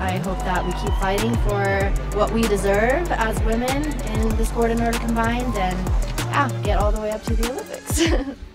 I hope that we keep fighting for what we deserve as women in the sport of Nordic combined and yeah, get all the way up to the Olympics.